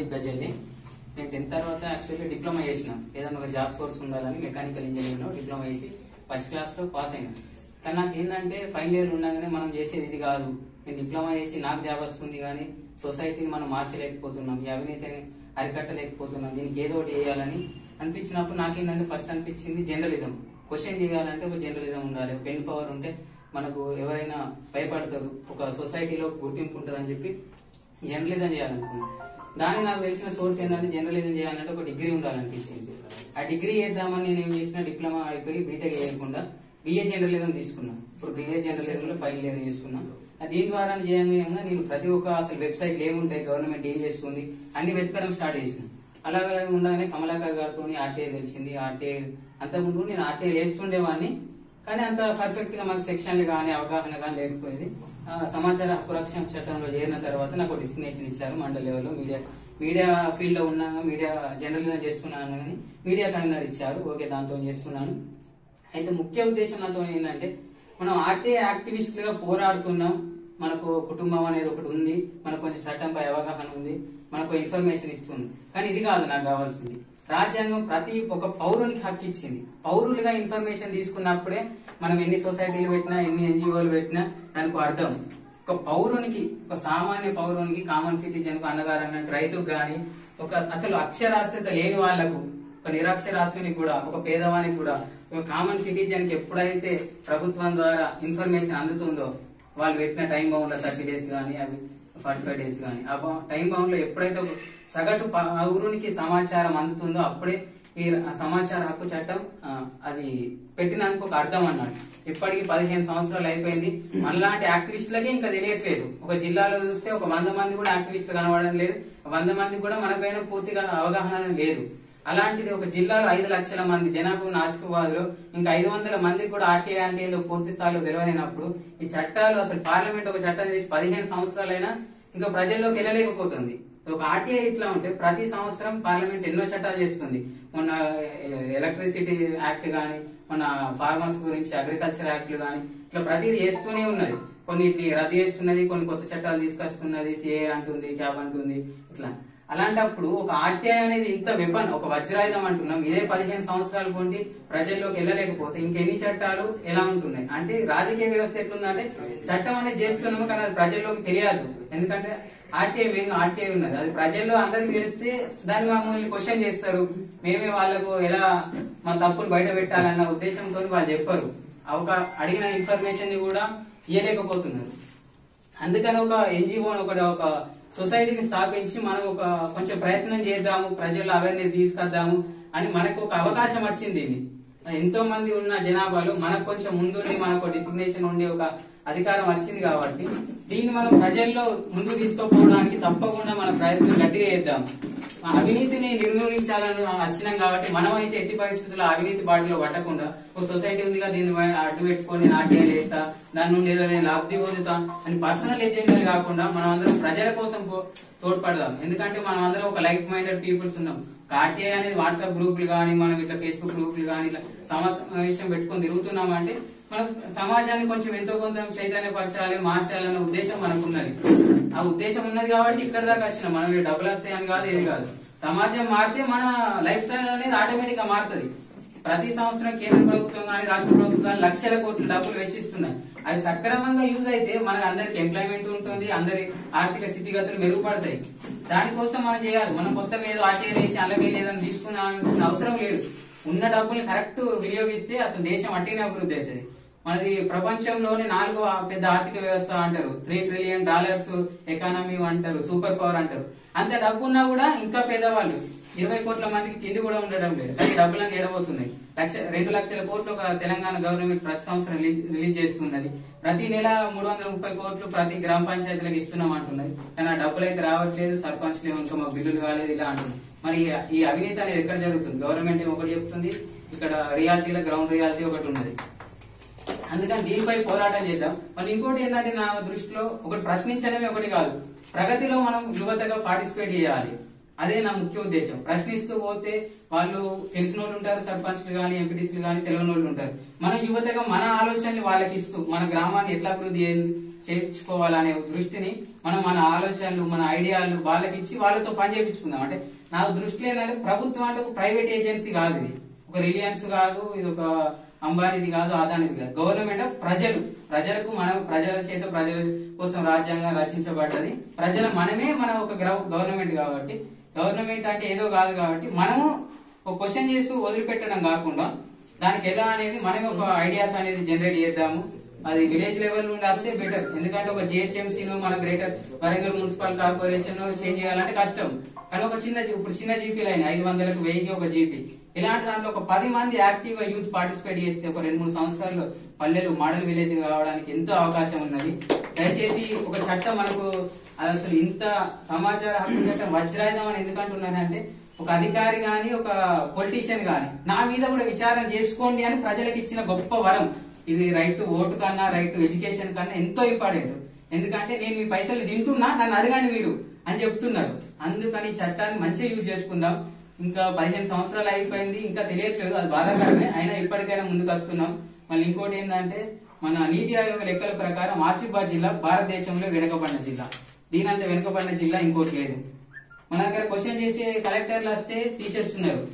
సందీప్ గజల్ని నేను టెన్త్ తర్వాత actually diploma చేసిన. ఏదైనా ఒక జాబ్ సోర్స్ ఉండాలని మెకానికల్ ఇంజనీరింగ్లో డిప్లొమా చేసి ఫస్ట్ క్లాస్లో పాస్ అయినా. కానీ నాకు ఏంటంటే ఫైనల్ ఇయర్ ఉండగానే మనం చేసేది ఇది కాదు. నేను డిప్లొమా చేసి నాకు జాబ్ వస్తుంది కానీ సొసైటీని మనం మార్చలేకపోతున్నాం. ఈ అవినీతిని అరికట్టలేకపోతున్నాం. దీనికి ఏదో ఒకటి చేయాలని అనిపించినప్పుడు నాకేంటంటే ఫస్ట్ అనిపించింది జర్నలిజం. క్వశ్చన్ చేయాలంటే ఒక జర్నలిజం ఉండాలి. పెన్ పవర్ ఉంటే మనకు ఎవరైనా భయపడతారు. ఒక సొసైటీలో గుర్తింపు ఉంటుందని చెప్పి జర్నలిజం చేయాలనుకున్నాను. దానికి నాకు తెలిసిన సోర్స్ ఏంటంటే జర్నలిజం చేయాలంటే ఒక డిగ్రీ ఉండాలనిపించింది. ఆ డిగ్రీ చేద్దామని నేను ఏం చేసిన డిప్లొమా అయిపోయి బీటెక్ చేయకుండా బిఏ జర్నలిజం తీసుకున్నా. ఇప్పుడు బిఏ జర్నలిజం లో ఫైనల్ ఇయర్ చేసుకున్నా. దీని ద్వారా చేయంగా నేను ప్రతి ఒక్క అసలు వెబ్సైట్ ఏముంటాయి గవర్నమెంట్ ఏం చేస్తుంది అన్ని వెతకడం స్టార్ట్ చేసిన. అలాగే ఉండగానే కమలాకర్ గారితో ఆర్టీఐ తెలిసింది. ఆర్టీఐ అంతకుముందు నేను ఆర్టీఐ వేస్తుండేవాడిని కానీ అంత పర్ఫెక్ట్గా మాకు సెక్షన్లు కానీ అవగాహన కానీ లేకపోయింది. సమాచార హక్కు రక్షణ చట్టంలో చేరిన తర్వాత నాకు డిస్టినేషన్ ఇచ్చారు మండల లెవెల్లో. మీడియా మీడియా ఫీల్డ్లో ఉన్నాను మీడియా జర్నలిజం చేస్తున్నాను కానీ మీడియా కన్వీనర్ ఇచ్చారు. ఓకే దాంతో చేస్తున్నాను. అయితే ముఖ్య ఉద్దేశం నాతో ఏంటంటే మనం ఆర్టీ యాక్టివిస్టులుగా పోరాడుతున్నాం. మనకు కుటుంబం అనేది ఒకటి ఉంది. మనకు కొంచెం చట్టంపై అవగాహన ఉంది. మనకు ఇన్ఫర్మేషన్ ఇస్తుంది. కానీ ఇది కాదు నాకు కావాల్సింది. రాజ్యాంగం ప్రతి ఒక పౌరునికి హక్కు ఇచ్చింది. పౌరులుగా ఇన్ఫర్మేషన్ తీసుకున్నప్పుడే మనం ఎన్ని సొసైటీలు పెట్టినా ఎన్ని ఎన్జిఓలు పెట్టినా దానికి అర్థం. ఒక పౌరునికి ఒక సామాన్య పౌరునికి కామన్ సిటిజన్కు అన్నగారు అన్నట్టు రైతుకు గాని ఒక అసలు అక్షరాస్యత లేని వాళ్ళకు ఒక నిరక్షరాస్యునికి కూడా ఒక పేదవానికి కూడా ఒక కామన్ సిటిజన్కి ఎప్పుడైతే ప్రభుత్వం ద్వారా ఇన్ఫర్మేషన్ అందుతుందో వాళ్ళు పెట్టిన టైం బౌండ్లో థర్టీ డేస్ కానీ అవి ఫార్టీ ఫైవ్ డేస్ కానీ ఆ టైం బౌండ్లో ఎప్పుడైతే సగటు పౌరునికి సమాచారం అందుతుందో అప్పుడే ఈ సమాచార హక్కు చట్టం అది పెట్టినందుకు ఒక అర్థం అన్నాడు. ఇప్పటికి పదిహేను సంవత్సరాలు అయిపోయింది. మనలాంటి యాక్టివిస్టులకి ఇంకా తెలియట్లేదు. ఒక జిల్లాలో చూస్తే ఒక వంద మంది కూడా యాక్టివిస్టులు కనబడడం లేదు. వంద మంది కూడా మనపైన పూర్తిగా అవగాహన లేదు. అలాంటిది ఒక జిల్లాలో ఐదు లక్షల మంది జనాభా ఉన్న ఆసిఫాబాద్లో ఇంకా ఐదు వందల మందికి కూడా ఆర్టీఐ అంటే పూర్తి స్థాయిలో తెలియనప్పుడు ఈ చట్టాలు అసలు పార్లమెంట్ ఒక చట్టం చేసి పదిహేను సంవత్సరాలైనా ఇంకా ప్రజల్లోకి వెళ్ళలేకపోతుంది. ఒక ఆర్టీఐ ఇట్లా ఉంటే ప్రతి సంవత్సరం పార్లమెంట్ ఎన్నో చట్టాలు చేస్తుంది. మొన్న ఎలక్ట్రిసిటీ యాక్ట్ గాని మన ఫార్మర్స్ గురించి అగ్రికల్చర్ యాక్ట్లు గాని ఇట్లా ప్రతిదీ చేస్తూనే ఉన్నది. కొన్నిటిని రద్దు చేస్తున్నది కొన్ని కొత్త చట్టాలు తీసుకొస్తున్నది సిఏ అంటుంది క్యాబ్ అంటుంది ఇట్లా. అలాంటప్పుడు ఒక ఆర్టీఐ అనేది ఇంత వెపన్ ఒక వజ్రాయుధం అంటున్నాం. ఇదే పదిహేను సంవత్సరాలు కొండి ప్రజల్లోకి వెళ్ళలేకపోతే ఇంకెన్ని చట్టాలు ఎలా ఉంటున్నాయి? అంటే రాజకీయ వ్యవస్థ ఎట్లుందంటే చట్టం అనేది చేస్తున్నాము కానీ అది ప్రజల్లోకి తెలియదు. ఎందుకంటే ఆర్టీఐ మేము ఆర్టీఐ ఉన్నది. అది ప్రజల్లో అందరికి తెలిస్తే దాన్ని మమ్మల్ని క్వశ్చన్ చేస్తారు. మేమే వాళ్ళకు ఎలా మా తప్పులు బయట పెట్టాలన్న ఉద్దేశంతో వాళ్ళు చెప్పరు. ఒక అడిగిన ఇన్ఫర్మేషన్ని కూడా ఇవ్వలేకపోతున్నారు అందుకని ఒక ఎన్జిఓ ఒకటి ఒక సొసైటీని స్థాపించి మనం ఒక కొంచెం ప్రయత్నం చేద్దాము ప్రజల్లో అవేర్నెస్ తీసుకొద్దాము అని మనకు ఒక అవకాశం వచ్చింది ఇది. ఎంతో మంది ఉన్న జనాభాలో మనకు కొంచెం ముందుండి మనకు డిసిగ్నేషన్ ఉండి ఒక అధికారం వచ్చింది కాబట్టి దీన్ని మనం ప్రజల్లో ముందుకు తీసుకోపోవడానికి తప్పకుండా మన ప్రయత్నం గట్టిగా చేద్దాం. ఆ అవినీతిని నిర్మూలించాలని వచ్చినాం కాబట్టి మనం అయితే ఎట్టి పరిస్థితుల్లో అవినీతి బాటలో పట్టకుండా ఒక సొసైటీ ఉందిగా దీన్ని అడ్డు పెట్టుకొని నేను ఆర్టీఐ చేస్తా దాని నుండి ఏదో నేను లబ్ధి పొందుతా అని పర్సనల్ ఎజెండాలు కాకుండా మనం అందరం ప్రజల కోసం తోడ్పడదాం. ఎందుకంటే మనం అందరం ఒక లైక్ మైండెడ్ పీపుల్స్ ఉన్నాం. ఒక ఆర్టీఐ అనేది వాట్సాప్ గ్రూపులు కానీ మనం ఇట్లా ఫేస్బుక్ గ్రూపులు కానీ ఇట్లా సమావేశం పెట్టుకొని తిరుగుతున్నాం అంటే మనం సమాజాన్ని కొంచెం ఎంతో కొంత చైతన్యపరచాలి మార్చాలన్న ఉద్దేశం మనకు ఉన్నది ఆ ఉద్దేశం ఉన్నది కాబట్టి ఇక్కడ దాకా వచ్చిన. మనం డబ్బులు వస్తాయని కాదు ఏది కాదు. సమాజం మారితే మన లైఫ్ స్టైల్ అనేది ఆటోమేటిక్గా మారుతుంది. ప్రతి సంవత్సరం కేంద్ర ప్రభుత్వం కానీ రాష్ట్ర ప్రభుత్వం కానీ లక్షల కోట్ల డబ్బులు వెచ్చిస్తున్నాయి. అవి సక్రమంగా యూజ్ అయితే మనకు అందరికి ఎంప్లాయ్మెంట్ ఉంటుంది అందరి ఆర్థిక స్థితిగతులు మెరుగుపడతాయి. దానికోసం మనం చేయాలి. మనం కొత్తగా ఏదో ఆర్టీఐ వేసి అలాగే లేదని తీసుకున్న అవసరం లేదు. ఉన్న డబ్బుల్ని కరెక్ట్ వినియోగిస్తే అసలు దేశం అట్టినే అభివృద్ధి అవుతుంది. మనది ప్రపంచంలోనే నాలుగో పెద్ద ఆర్థిక వ్యవస్థ అంటారు. త్రీ ట్రిలియన్ డాలర్స్ ఎకానమీ అంటారు సూపర్ పవర్ అంటారు. అంత డబ్బు ఉన్నా కూడా ఇంకా పేదవాళ్ళు. ఇరవై కోట్ల మందికి తిండి కూడా ఉండడం లేదు. కానీ డబ్బులన్నీ ఎడబోతున్నాయి. లక్ష రెండు లక్షల కోట్లు ఒక తెలంగాణ గవర్నమెంట్ ప్రతి సంవత్సరం రిలీజ్ చేస్తున్నది. ప్రతి నెల మూడు వందల ముప్పై కోట్లు ప్రతి గ్రామ పంచాయతీలకు ఇస్తున్నాం అంటున్నది. కానీ ఆ డబ్బులు అయితే రావట్లేదు. సర్పంచ్ ఇంకా మా బిల్లులు కాలేదు ఇలా అంటుంది మరి ఈ- ఈ అవినీతి అనేది ఎక్కడ జరుగుతుంది? గవర్నమెంట్ ఏమో ఒకటి చెప్తుంది. ఇక్కడ రియాలిటీలో గ్రౌండ్ రియాలిటీ ఒకటి ఉన్నది. అందుకని దీనిపై పోరాటం చేద్దాం. మళ్ళీ ఇంకోటి ఏంటంటే నా దృష్టిలో ఒకటి ప్రశ్నించడమే ఒకటి కాదు. ప్రగతిలో మనం యువతగా పార్టిసిపేట్ చేయాలి. అదే నా ముఖ్య ఉద్దేశం. ప్రశ్నిస్తూ పోతే వాళ్ళు తెలిసిన వాళ్ళు ఉంటారు సర్పంచ్లు కానీ ఎంపీటీసీలు కానీ తెలియని వాళ్ళు ఉంటారు. మన యువతగా మన ఆలోచనని వాళ్ళకి ఇస్తూ మన గ్రామాన్ని ఎట్లా అభివృద్ధి చేర్చుకోవాలనే దృష్టిని మనం మన ఆలోచనలు మన ఐడియాలు వాళ్ళకి ఇచ్చి వాళ్ళతో పని చేయించుకుందాం. అంటే నా దృష్టిలో ఏంటంటే ప్రభుత్వం అంటే ఒక ప్రైవేట్ ఏజెన్సీ కాదు ఇది. ఒక రిలయన్స్ కాదు ఇది ఒక అంబానీది కాదు అదానిది కాదు. గవర్నమెంట్ ప్రజలు. ప్రజలకు మనం ప్రజల చేత ప్రజల కోసం రాజ్యాంగం రచించబడ్డది. ప్రజల మనమే మన ఒక గవర్నమెంట్ కాబట్టి. గవర్నమెంట్ అంటే ఏదో కాదు కాబట్టి మనము ఒక క్వశ్చన్ చేస్తూ వదిలిపెట్టడం కాకుండా దానికి ఎలా అనేది మనం ఒక ఐడియాస్ అనేది జనరేట్ చేద్దాము. అది విలేజ్ లెవెల్ నుండి వస్తే బెటర్. ఎందుకంటే ఒక జిహెచ్ఎంసీ ను మన greater Warangal municipal corporation change చేయాలంటే కష్టం. కానీ ఒక చిన్న ఇప్పుడు చిన్న జీపీలు అయినా ఐదు వందలకు వెయ్యికి ఒక జీపీ. ఇలాంటి దాంట్లో ఒక పది మంది యాక్టివ్గా యూత్ పార్టిసిపేట్ చేస్తే ఒక రెండు మూడు సంవత్సరాల్లో పల్లెలు మోడల్ విలేజ్ కావడానికి ఎంతో అవకాశం ఉన్నది. దయచేసి ఒక చట్టం మనకు అసలు ఇంత సమాచార హక్కు చట్టం వజ్రాయుధం అని ఎందుకంటున్నానంటే ఒక అధికారి గాని ఒక పొలిటీషియన్ గాని నా మీద కూడా విచారం చేసుకోండి అని ప్రజలకు ఇచ్చిన గొప్ప వరం. ఇది రైట్ టు ఓటు కన్నా రైట్ టు ఎడ్యుకేషన్ కన్నా ఎంతో ఇంపార్టెంట్. ఎందుకంటే నేను మీ పైసలు తింటున్నా నన్ను అడగండి మీరు అని చెప్తున్నారు. అందుకని ఈ చట్టాన్ని మంచిగా యూజ్ చేసుకుందాం. ఇంకా పదిహేను సంవత్సరాలు అయిపోయింది ఇంకా తెలియట్లేదు అది బాధాకరమే. అయినా ఇప్పటికైనా ముందుకు వస్తున్నాం. మళ్ళీ ఇంకోటి ఏంటంటే మన నీతి ఆయోగ లెక్కల ప్రకారం ఆసిఫాబాద్ జిల్లా భారతదేశంలో వెనుకబడిన జిల్లా. దీనంత వెనుకబడిన జిల్లా ఇంకోటి లేదు. మన దగ్గర క్వశ్చన్ చేసే కలెక్టర్లు వస్తే తీసేస్తున్నారు.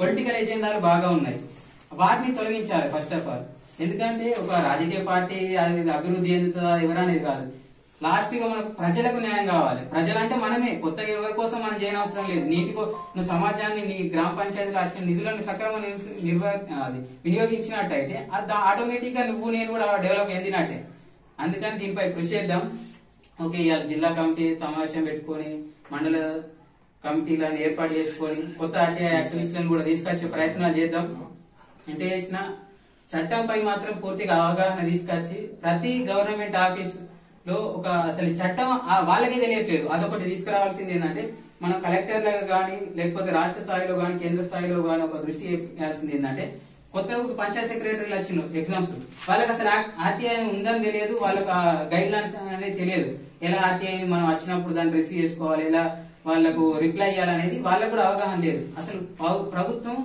పొలిటికల్ ఎజెండాలు బాగా ఉన్నాయి. వాటిని తొలగించాలి ఫస్ట్ ఆఫ్ ఆల్ ఎందుకంటే ఒక రాజకీయ పార్టీ అది అభివృద్ధి చెందుతుందా ఎవరనేది కాదు. లాస్ట్గా మనకు ప్రజలకు న్యాయం కావాలి. ప్రజలంటే మనమే. కొత్తగా ఎవరి కోసం మనం చేయనవసరం లేదు. నీటి నువ్వు సమాజాన్ని నీ గ్రామ పంచాయతీలో వచ్చిన నిధులను సక్రమంగా నిర్వ- అది వినియోగించినట్టయితే అది ఆటోమేటిక్గా నువ్వు నేను కూడా డెవలప్ చెందినట్టే అందుకని దీనిపై కృషి చేద్దాం. ఓకే ఇవాళ జిల్లా కమిటీ సమావేశం పెట్టుకొని మండల కమిటీలను ఏర్పాటు చేసుకొని కొత్త ఆర్టీఐ యాక్టివిస్టులను కూడా తీసుకొచ్చే ప్రయత్నాలు చేద్దాం. ఎంత చేసినా చట్టంపై మాత్రం పూర్తిగా అవగాహన తీసుకొచ్చి ప్రతి గవర్నమెంట్ ఆఫీస్ లో ఒక అసలు చట్టం వాళ్ళకి వాళ్ళకే తెలియట్లేదు. అదొకటి తీసుకురావాల్సింది ఏంటంటే మనం కలెక్టర్లకు కానీ లేకపోతే రాష్ట్ర స్థాయిలో కానీ కేంద్ర స్థాయిలో కానీ ఒక దృష్టి చేయాల్సింది ఏంటంటే కొత్తగా ఒక పంచాయత్ సెక్రటరీలు వచ్చిండ్రు ఎగ్జాంపుల్. వాళ్ళకి అసలు ఆర్టీఐ ఉందని తెలియదు వాళ్ళకి గైడ్ లైన్స్ అనేది తెలియదు. ఎలా ఆర్టీఐ మనం వచ్చినప్పుడు దాన్ని రిసీవ్ చేసుకోవాలి ఎలా వాళ్ళకు రిప్లై ఇవ్వాలనేది వాళ్ళకు కూడా అవగాహన లేదు. అసలు ప్రభుత్వం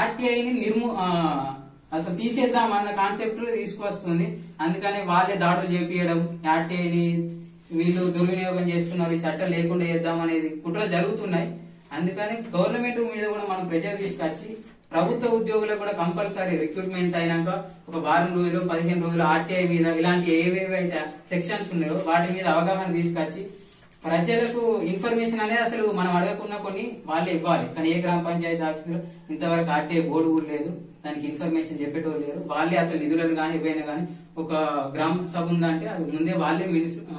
ఆర్టీఐని నిర్ము అసలు తీసేద్దాం అన్న కాన్సెప్ట్ తీసుకొస్తుంది. అందుకని వాళ్ళే దాడులు చేపియడం ఆర్టీఐని వీళ్ళు దుర్వినియోగం చేస్తున్నారు ఈ చట్టం లేకుండా చేద్దాం అనేది కుట్రలు జరుగుతున్నాయి. అందుకని గవర్నమెంట్ మీద కూడా మనం ప్రెజర్ తీసుకొచ్చి ప్రభుత్వ ఉద్యోగులకు కూడా కంపల్సరీ రిక్రూట్మెంట్ అయినాక ఒక వారం రోజులు పదిహేను రోజులు ఆర్టీఐ మీద ఇలాంటి ఏవేవైతే సెక్షన్స్ ఉన్నాయో వాటి మీద అవగాహన తీసుకొచ్చి ప్రజలకు ఇన్ఫర్మేషన్ అనేది అసలు మనం అడగకున్న కొన్ని వాళ్ళే ఇవ్వాలి. కానీ ఏ గ్రామ పంచాయతీ ఆఫీసులో ఇంతవరకు ఆర్టీఐ బోర్డు కూడా లేదు. దానికి ఇన్ఫర్మేషన్ చెప్పేటోళ్ళు లేరు. వాళ్ళే అసలు నిధులను కానీ ఇవ్వైనా కానీ ఒక గ్రామ సభ ఉందంటే అది ముందే వాళ్ళే మినిస్-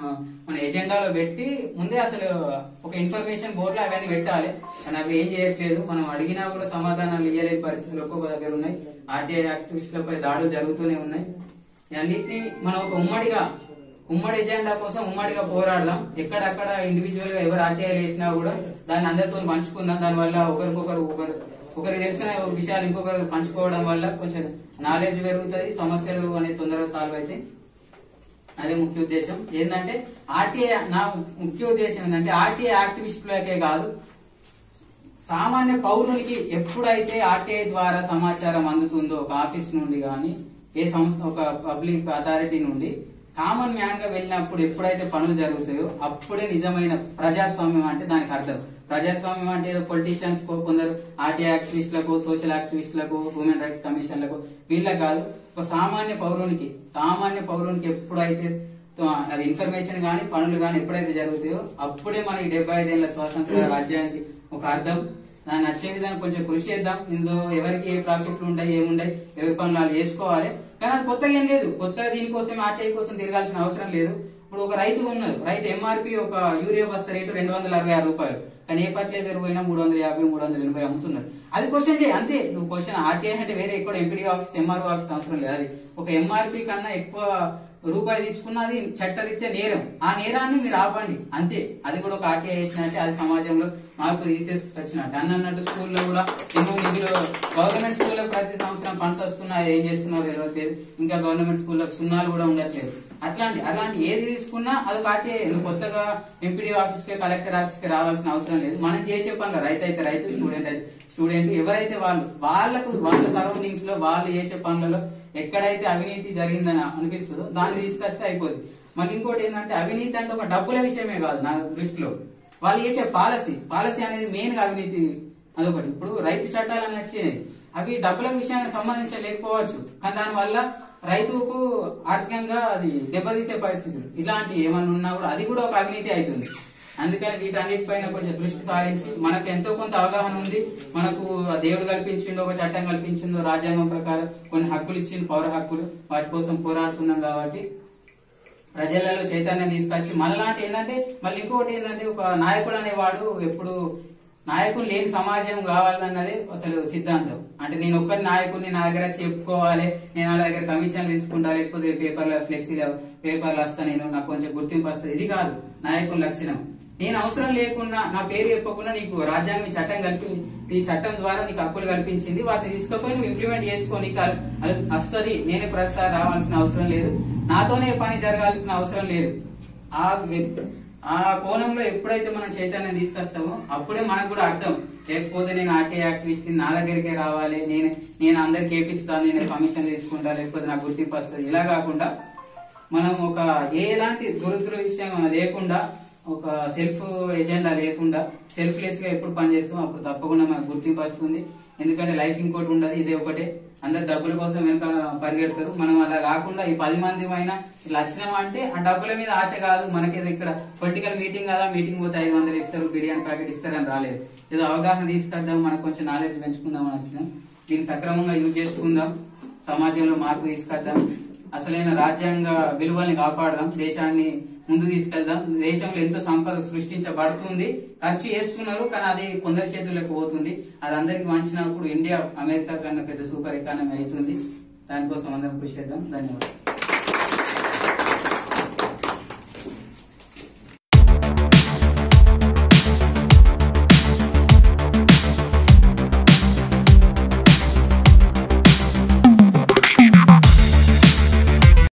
మన ఎజెండాలో పెట్టి ముందే అసలు ఒక ఇన్ఫర్మేషన్ బోర్డులో అవన్నీ పెట్టాలి. కానీ అవి ఏం చేయట్లేదు. మనం అడిగినా కూడా సమాధానాలు ఇవ్వలేని పరిస్థితులు ఒక్కొక్క దగ్గర ఉన్నాయి. ఆర్టీఐ యాక్టివిస్టులపై దాడులు జరుగుతూనే ఉన్నాయి. అన్నిటినీ మనం ఒక ఉమ్మడిగా ఉమ్మడి ఎజెండా కోసం ఉమ్మడిగా పోరాడదాం. ఎక్కడక్కడ ఇండివిజువల్గా ఎవరు ఆర్టీఐ వేసినా కూడా దాన్ని అందరితో పంచుకుందాం. దాని వల్ల ఒకరికొకరు ఒకరు ఒకరు తెలిసిన విషయాలు ఇంకొకరు పంచుకోవడం వల్ల కొంచెం నాలెడ్జ్ పెరుగుతుంది సమస్యలు అనేది తొందరగా సాల్వ్ అవుతాయి. అదే ముఖ్య ఉద్దేశం. ఏంటంటే ఆర్టీఐ నా ముఖ్య ఉద్దేశం ఏంటంటే ఆర్టీఐ యాక్టివిస్టులకే కాదు. సామాన్య పౌరునికి ఎప్పుడైతే ఆర్టీఐ ద్వారా సమాచారం అందుతుందో ఒక ఆఫీస్ నుండి కానీ ఏ సంస్థ ఒక పబ్లిక్ అథారిటీ నుండి కామన్ మ్యాన్గా వెళ్ళినప్పుడు ఎప్పుడైతే పనులు జరుగుతాయో అప్పుడే నిజమైన ప్రజాస్వామ్యం అంటే దానికి అర్థం. ప్రజాస్వామ్యం అంటే ఏదో పొలిటీషియన్స్ కొందరు ఆర్టీఐ యాక్టివిస్టులకు సోషల్ యాక్టివిస్టులకు హ్యూమన్ రైట్స్ కమిషన్లకు వీళ్ళకి కాదు. ఒక సామాన్య పౌరునికి సామాన్య పౌరునికి ఎప్పుడైతే అది ఇన్ఫర్మేషన్ కానీ పనులు కానీ ఎప్పుడైతే జరుగుతాయో అప్పుడే మన ఈ డెబ్బై ఐదేళ్ళ స్వాతంత్ర రాజ్యానికి ఒక అర్థం. దాన్ని నచ్చేది దానికి కొంచెం కృషి చేద్దాం. ఇందులో ఎవరికి ఏ ప్రాఫిట్లు ఉంటాయి ఏముండయి ఎవరి పనులు వాళ్ళు చేసుకోవాలి. కానీ అది కొత్తగా ఏం లేదు. కొత్తగా దీనికోసం ఆర్టీఐ కోసం తిరగాల్సిన అవసరం లేదు. ఇప్పుడు ఒక రైతు ఉన్నది. రైతు ఎంఆర్పి ఒక యూరియా బస్తా రేటు రెండు వందల అరవై ఆరు రూపాయలు. కానీ ఏ ఫర్టిలైజర్ పోయినా మూడు వందల యాభై మూడు వందల ఎనభై అమ్ముతున్నారు అది క్వశ్చన్ చేయి అంతే. నువ్వు క్వశ్చన్ ఆర్టీఐ అంటే వేరే ఎక్కడ ఎంపీడీ ఆఫీస్ ఎంఆర్ఓ ఆఫీస్ అవసరం లేదు. అది ఒక ఎంఆర్పి కన్నా ఎక్కువ రూపాయి తీసుకున్న అది చట్టరీత్యా నేరం. ఆ నేరాన్ని మీరు ఆపండి. అంతే. అది కూడా ఒక ఆర్టీఐ చేసినట్టే అది సమాజంలో మార్పు రీసెస్ అన్న అన్నట్టు స్కూల్లో కూడా ఎన్నో నిధులు గవర్నమెంట్ స్కూల్లో ప్రతి సంవత్సరం ఫండ్స్ వస్తున్నాయి. ఏం చేస్తున్నారో తెలియట్లేదు ఇంకా గవర్నమెంట్ స్కూల్లో సున్నాలు కూడా ఉండట్లేదు. అట్లాంటి అలాంటి ఏది తీసుకున్నా అది కాటే నువ్వు కొత్తగా ఎంపీడీ ఆఫీస్కి కలెక్టర్ ఆఫీస్కి రావాల్సిన అవసరం లేదు. మనం చేసే పనులు రైతు అయితే రైతు స్టూడెంట్ అయితే స్టూడెంట్ ఎవరైతే వాళ్ళు వాళ్ళకు వాళ్ళ సరౌండింగ్స్లో వాళ్ళు చేసే పనులలో ఎక్కడైతే అవినీతి జరిగిందని అనిపిస్తుందో దాన్ని తీసుకొస్తే అయిపోద్ది. మళ్ళీ ఇంకోటి ఏంటంటే అవినీతి అంటే ఒక డబ్బుల విషయమే కాదు నా దృష్టిలో. వాళ్ళు చేసే పాలసీ పాలసీ అనేది మెయిన్గా అవినీతి అదొకటి. ఇప్పుడు రైతు చట్టాలు అని వచ్చినాయి. అవి డబ్బుల విషయానికి సంబంధించి లేకపోవచ్చు. కానీ దానివల్ల రైతుకు ఆర్థికంగా అది దెబ్బతీసే పరిస్థితులు. ఇలాంటి ఏమన్నా ఉన్నా కూడా అది కూడా ఒక అవినీతి అవుతుంది. అందుకని వీటన్నిటిపైన కొంచెం దృష్టి సారించి మనకు ఎంతో కొంత అవగాహన ఉంది. మనకు ఆ దేవుడు కల్పించిండో ఒక చట్టం కల్పించిందో రాజ్యాంగం ప్రకారం కొన్ని హక్కులు ఇచ్చిండు పౌర హక్కులు. వాటి కోసం పోరాడుతున్నాం కాబట్టి ప్రజలలో చైతన్యం తీసుకొచ్చి మనలాంటి ఏంటంటే మళ్ళీ ఇంకోటి ఏంటంటే ఒక నాయకుడు అనేవాడు ఎప్పుడు నాయకులు లేని సమాజం కావాలన్నది అసలు సిద్ధాంతం. అంటే నేను ఒక్కరి నాయకుడిని నా దగ్గర చెప్పుకోవాలి నేను నా దగ్గర కమిషన్ తీసుకుంటా లేకపోతే పేపర్ల ఫ్లెక్సీలో పేపర్లు వస్తా నేను నాకు కొంచెం గుర్తింపు వస్తుంది. ఇది కాదు నాయకుల లక్షణం. నేను అవసరం లేకుండా నా పేరు చెప్పకుండా నీకు రాజ్యాంగం చట్టం కల్పి ఈ చట్టం ద్వారా నీకు హక్కులు కల్పించింది వాటిని తీసుకొని నువ్వు ఇంప్లిమెంట్ చేసుకో వస్తుంది. నేనే ప్రతిసారి రావాల్సిన అవసరం లేదు. నాతోనే పని జరగాల్సిన అవసరం లేదు. ఆ ఆ కోణంలో ఎప్పుడైతే మనం చైతన్యం తీసుకొస్తామో అప్పుడే మనకు కూడా అర్థం. లేకపోతే నేను ఆర్టీ యాక్టివిస్ట్ నా దగ్గరికే రావాలి. నేను నేను అందరికి ఏపిస్తాను నేను కమిషన్ తీసుకుంటా లేకపోతే నాకు గుర్తింపు వస్తుంది. ఇలా కాకుండా మనం ఒక ఎలాంటి దురదృష్టం లేకుండా ఒక సెల్ఫ్ ఎజెండా లేకుండా సెల్ఫ్లెస్గా ఎప్పుడు పనిచేస్తాం అప్పుడు తప్పకుండా మనకు గుర్తింపు వస్తుంది. ఎందుకంటే లైఫ్ ఇంకోటి ఉండదు ఇదే ఒకటే. అందరు డబ్బుల కోసం వెనక పరిగెడతారు. మనం అలా కాకుండా ఈ పది మంది అయినా ఇట్లా వచ్చినాం అంటే ఆ డబ్బుల మీద ఆశ కాదు. మనకేదో ఇక్కడ పొలిటికల్ మీటింగ్ కదా మీటింగ్ పోతే ఐదు వందలు ఇస్తారు బిర్యానీ ప్యాకెట్ ఇస్తారని రాలేదు. ఏదో అవగాహన తీసుకొద్దాం మనకు కొంచెం నాలెడ్జ్ పెంచుకుందాం అని వచ్చినాం. దీన్ని సక్రమంగా యూజ్ చేసుకుందాం. సమాజంలో మార్పు తీసుకొద్దాం. అసలైన రాజ్యాంగ విలువల్ని కాపాడదాం. దేశాన్ని ముందు తీసుకెళ్దాం. దేశంలో ఎంతో సంపద సృష్టించబడుతుంది. ఖర్చు చేస్తున్నారు కానీ అది కొందరి చేతుల్లోకి పోతుంది. అది అందరికి వంచినప్పుడు ఇండియా అమెరికా కన్నా పెద్ద సూపర్ ఎకానమీ అవుతుంది. దానికోసం అందరం కృషి చేద్దాం. ధన్యవాదాలు.